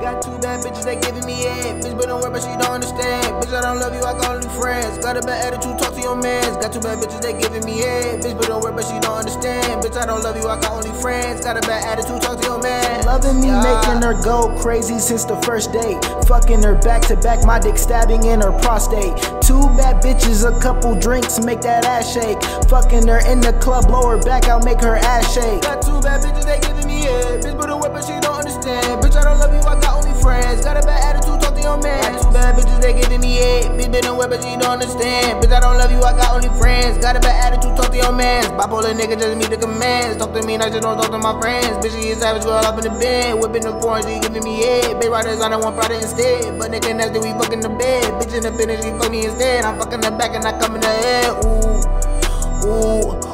bad bitches, they giving me head. Bitch, but don't worry, but she don't understand. Bitch, I don't love you, I got only friends. Got a bad attitude, talk to your mans. Got two bad bitches, they giving me head. Bitch, but don't worry, but she don't understand. Bitch, I don't love you, I got only friends. Got a bad attitude, talk to your man. Loving me, Yeah. making her go crazy since the first date. Fucking her back to back, my dick stabbing in her prostate. Two bad bitches, a couple drinks, make that ass shake. Fucking her in the club, blow her back, I'll make her ass shake. Got two bad bitches, they giving me head. Bitch, but don't worry, but she don't me head. Bitch, but don't understand. Bitch, I don't love you, I got only friends. Got a bad attitude, talk to your mans. Bipolar nigga, just meet the commands. Talk to me, I just don't talk to my friends. Bitch, she is savage, girl up in the bed. Whipping the foreign, she giving me head. Bitch, riders, I don't want Prada instead. But nigga, nasty, we fucking the bed. Bitch, in the finish, she fuck me instead. I'm fucking the back and I come in the head. Ooh, ooh.